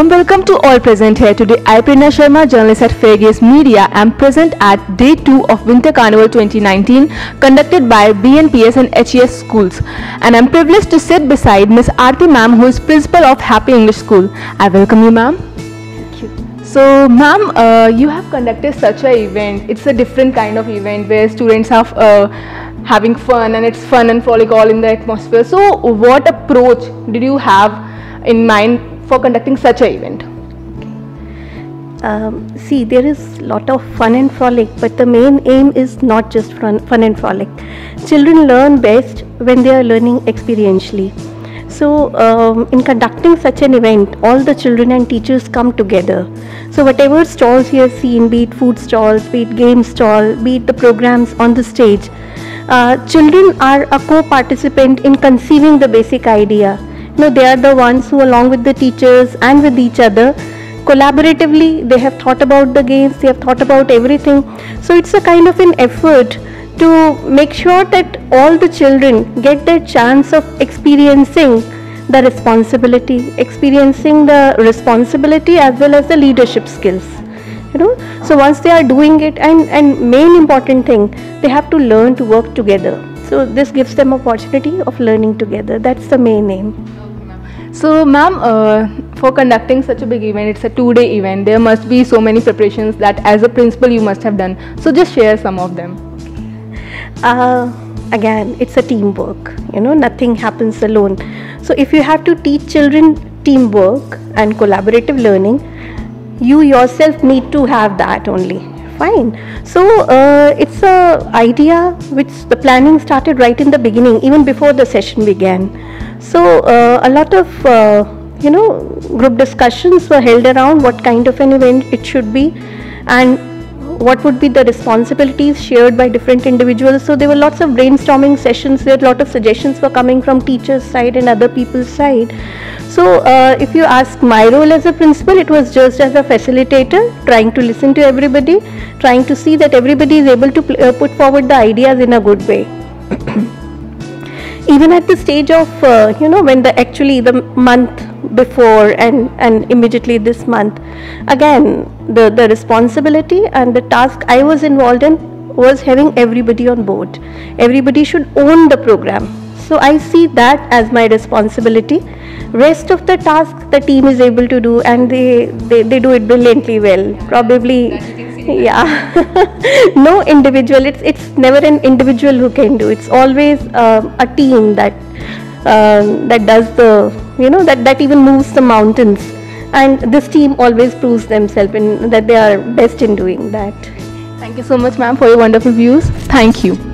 Warm welcome to all present here today. I, Prerna Sharma, journalist at Fairgaze Media, am present at day 2 of Winter Carnival 2019 conducted by BNPS and HES schools. And I'm privileged to sit beside Miss Arti ma'am who is principal of Happy English School. I welcome you ma'am. Thank you. So ma'am, uh, you have conducted such a event. It's a different kind of event where students have uh, having fun and it's fun and frolic all in the atmosphere. So what approach did you have in mind for conducting such an event? Um, see, there is lot of fun and frolic, but the main aim is not just fun, fun and frolic. Children learn best when they are learning experientially. So, um, in conducting such an event, all the children and teachers come together. So, whatever stalls you have seen, be it food stalls, be it game stall, be it the programs on the stage, uh, children are a co-participant in conceiving the basic idea. Know, they are the ones who, along with the teachers and with each other, collaboratively, they have thought about the games, they have thought about everything. So, it's a kind of an effort to make sure that all the children get their chance of experiencing the responsibility, experiencing the responsibility as well as the leadership skills. You know, so once they are doing it, and and main important thing, they have to learn to work together. So this gives them opportunity of learning together. That's the main aim. So, ma'am, uh, for conducting such a big event, it's a two-day event. There must be so many preparations that, as a principal, you must have done. So, just share some of them. Uh, again, it's a teamwork. You know, nothing happens alone. So, if you have to teach children teamwork and collaborative learning, you yourself need to have that only. Fine. So, uh, it's a idea which the planning started right in the beginning, even before the session began. So, uh, a lot of uh, you know group discussions were held around what kind of an event it should be, and what would be the responsibilities shared by different individuals. So there were lots of brainstorming sessions. There a lot of suggestions were coming from teachers' side and other people's side. So uh, if you ask my role as a principal, it was just as a facilitator, trying to listen to everybody, trying to see that everybody is able to uh, put forward the ideas in a good way. Even at the stage of uh, you know when the actually the month before and and immediately this month, again the the responsibility and the task I was involved in was having everybody on board. Everybody should own the program. So I see that as my responsibility. Rest of the task the team is able to do and they, they, they do it brilliantly well. Probably yeah no individual it's it's never an individual who can do it's always uh, a team that um, that does the you know that that even moves the mountains and this team always proves themselves in that they are best in doing that Thank you so much, ma'am, for your wonderful views. Thank you.